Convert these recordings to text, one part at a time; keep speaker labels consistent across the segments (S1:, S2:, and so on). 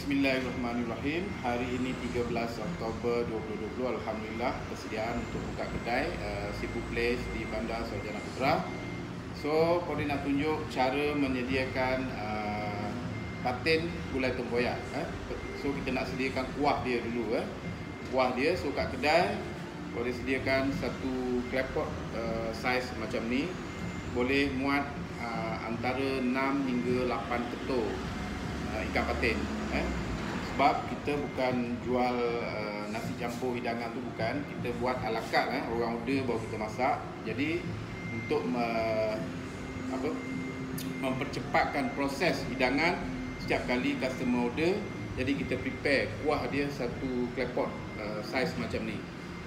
S1: Bismillahirrahmanirrahim. Hari ini 13 Oktober 2020. Alhamdulillah persediaan untuk buka kedai uh, Sibu Place di Bandar Sarjana Putra. So, Kodi nak tunjuk cara menyediakan uh, patin gulai tempoyak. Eh. So, kita nak sediakan kuah dia dulu. Eh. Kuah dia, so kat kedai, Kodi sediakan satu klepot uh, saiz macam ni. Boleh muat uh, antara 6 hingga 8 ketul uh, ikan patin eh. sebab kita bukan jual uh, nasi campur hidangan tu bukan. Kita buat ala carte eh. orang order baru kita masak. Jadi untuk me, apa mempercepatkan proses hidangan setiap kali customer order jadi kita prepare kuah dia satu klepot uh, saiz macam ni.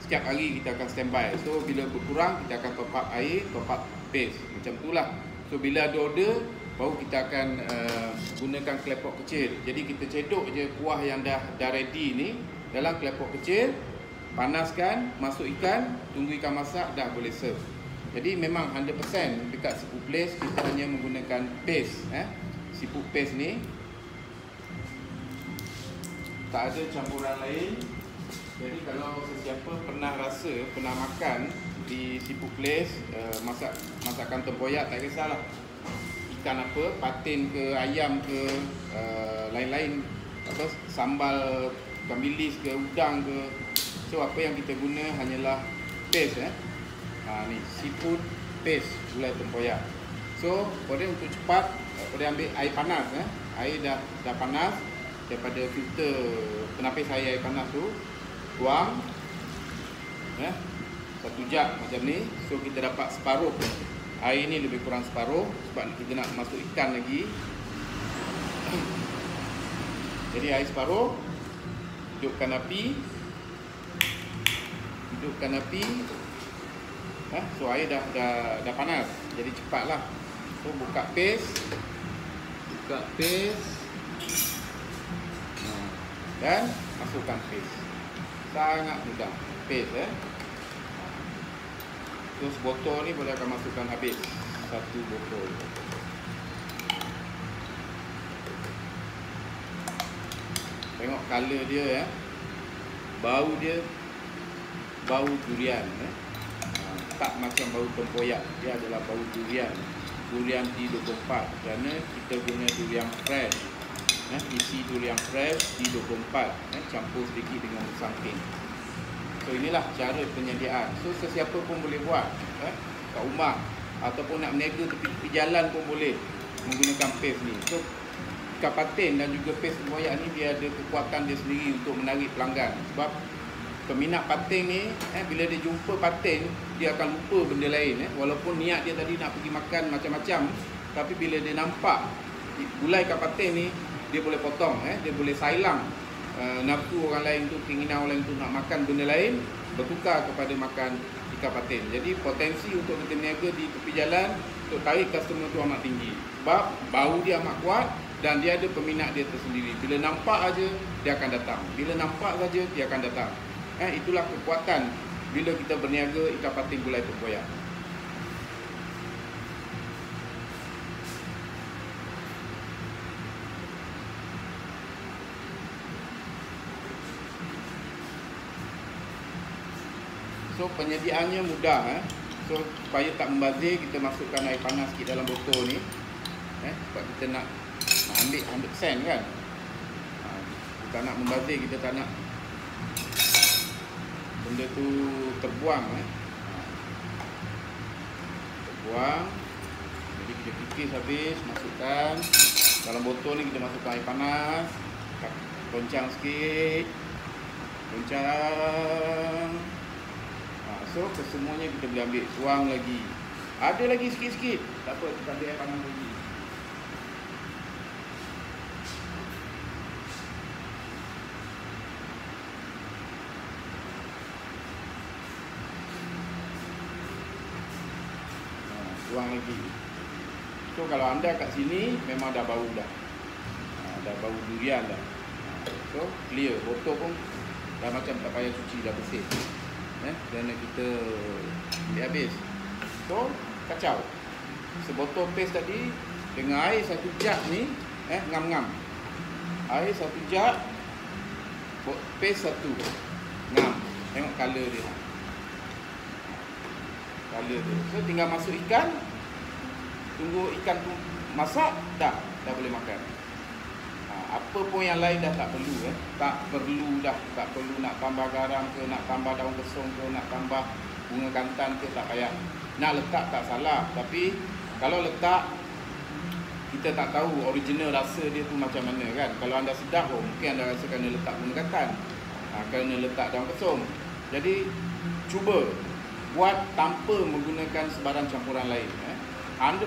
S1: Setiap hari kita akan standby. So bila berkurang kita akan top up air top up paste. Macam itulah so bila ada order baru kita akan uh, gunakan klepot kecil. Jadi kita cedok je kuah yang dah dah ready ni dalam klepot kecil, panaskan, masuk ikan, tunggu ikan masak dah boleh serve. Jadi memang 100% dekat seafood place kita hanya menggunakan paste eh. Seafood paste ni tak ada campuran lain. Jadi kalau sesiapa pernah rasa, pernah makan di seafood place uh, masak masakan tempoyak tak kisahlah ikan apa, patin ke, ayam ke, uh, lain-lain apa sambal ikan bilis ke, udang ke. So apa yang kita guna hanyalah paste eh. Ha ni seafood paste gulai tempoyak. So boleh untuk cepat boleh ambil air panas eh. Air dah dah panas daripada filter penapis air air panas tu tuang eh satu jug macam ni so kita dapat separuh Air ni lebih kurang separuh sebab kita nak masuk ikan lagi. Jadi air separuh. Hidupkan api. Hidupkan api. Ha? So air dah, dah, dah panas. Jadi cepatlah. So buka paste. Buka paste. Ha. Dan masukkan paste. Sangat mudah. Paste eh. Terus botol ni boleh akan masukkan habis. Satu botol. Tengok color dia ya. Bau dia Bau durian eh. Tak macam bau tempoyak. Dia adalah bau durian. Durian D24 Kerana kita guna durian fresh eh, Isi durian fresh D24 eh, Campur sedikit dengan samping So inilah cara penyediaan. So sesiapa pun boleh buat eh, kat rumah ataupun nak meniaga tepi-tepi jalan pun boleh menggunakan paste ni. So kapatin dan juga paste tempoyak ni dia ada kekuatan dia sendiri untuk menarik pelanggan. Sebab peminat patin ni eh, bila dia jumpa patin dia akan lupa benda lain eh. Walaupun niat dia tadi nak pergi makan macam-macam tapi bila dia nampak gulai kapatin ni dia boleh potong eh, dia boleh sailang uh, nafsu orang lain tu keinginan orang lain tu nak makan benda lain bertukar kepada makan ikan patin. Jadi potensi untuk kita niaga di tepi jalan untuk tarik customer tu amat tinggi. Sebab bau dia amat kuat dan dia ada peminat dia tersendiri. Bila nampak aja dia akan datang. Bila nampak saja dia akan datang. Eh itulah kekuatan bila kita berniaga ikan patin gulai tempoyak So penyediaannya mudah eh. So supaya tak membazir kita masukkan air panas sikit dalam botol ni. Eh sebab kita nak nak ambil 100% kan. Ha, kita nak membazir kita tak nak benda tu terbuang eh. Ha. Terbuang. Jadi kita kikis habis masukkan dalam botol ni kita masukkan air panas. Goncang sikit. Goncang. So kesemuanya kita boleh ambil Tuang lagi. Ada lagi sikit-sikit. Tak apa kita ambil air panas lagi. Tuang lagi. So kalau anda kat sini Memang dah bau dah. Ha, Dah bau durian dah. Ha, So clear. Botol pun Dah macam tak payah cuci Dah bersih eh, dan kita ambil habis so kacau sebotol paste tadi dengan air satu jug ni eh ngam-ngam Air satu jug. Paste satu. Ngam. Tengok color dia. Color dia. So tinggal masuk ikan. Tunggu ikan tu masak. Dah. Dah boleh makan. Apa pun yang lain dah tak perlu. Eh. Tak perlu dah. Tak perlu nak tambah garam ke. Nak tambah daun kesong ke. Nak tambah bunga kantan ke. Tak payah. Nak letak tak salah. Tapi kalau letak kita tak tahu original rasa dia tu macam mana kan kalau anda sedap oh, mungkin anda rasa kena letak guna katan ha, kena letak daun kesum jadi cuba buat tanpa menggunakan sebarang campuran lain eh. 100%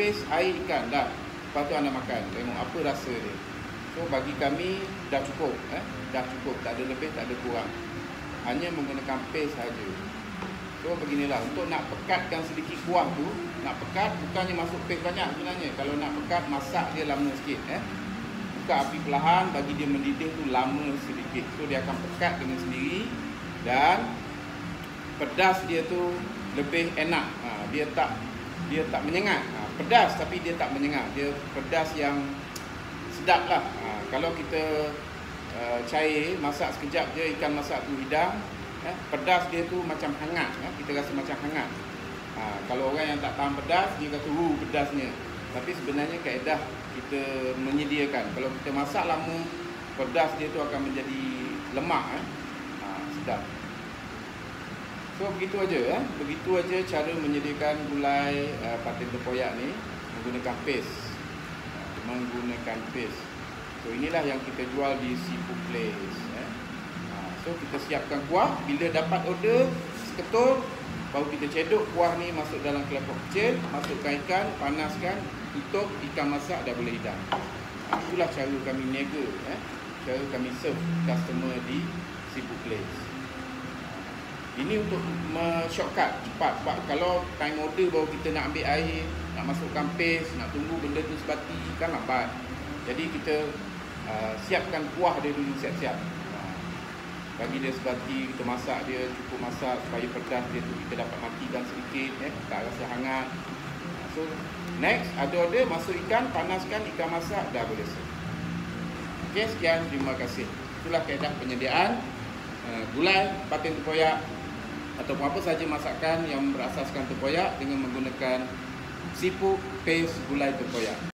S1: paste air ikan dah lepas tu anda makan tengok apa rasa dia so bagi kami dah cukup eh. dah cukup tak ada lebih tak ada kurang hanya menggunakan paste saja So beginilah untuk nak pekatkan sedikit kuah tu, nak pekat bukannya masuk paste banyak sebenarnya. Kalau nak pekat masak dia lama sikit eh. Buka api perlahan bagi dia mendidih tu lama sedikit. So dia akan pekat dengan sendiri dan pedas dia tu lebih enak. Ha, dia tak dia tak menyengat. Ha, pedas tapi dia tak menyengat. Dia pedas yang sedap lah. Kalau kita uh, cair masak sekejap je ikan masak tu hidang eh, pedas dia tu macam hangat eh, kita rasa macam hangat. Ha, kalau orang yang tak tahan pedas dia kata uh pedasnya. Tapi sebenarnya kaedah kita menyediakan. Kalau kita masak lama pedas dia tu akan menjadi lemak eh. ha, sedap. So begitu aja eh. begitu aja cara menyediakan gulai uh, patin tepoyak ni menggunakan paste. Menggunakan paste so inilah yang kita jual di seafood place eh. So kita siapkan kuah. Bila dapat order seketul Baru kita cedok kuah ni masuk dalam kelepok kecil. Masukkan ikan, panaskan Tutup, ikan masak dah boleh hidang. Ha, Itulah cara kami niaga eh. Cara kami serve customer di Seafood Place. Ini untuk shortcut cepat. Sebab kalau time order baru kita nak ambil air Nak masukkan paste, nak tunggu benda tu sebati Kan lambat. Jadi kita uh, siapkan kuah dia dulu siap-siap. Bagi dia sebati kita masak dia cukup masak supaya pedas dia tu kita dapat matikan sedikit eh. Tak rasa hangat. So next ada order masuk ikan panaskan ikan masak dah boleh serve. Okey sekian terima kasih. Itulah kaedah penyediaan uh, gulai patin tepoyak ataupun apa saja masakan yang berasaskan tepoyak dengan menggunakan siput paste gulai tepoyak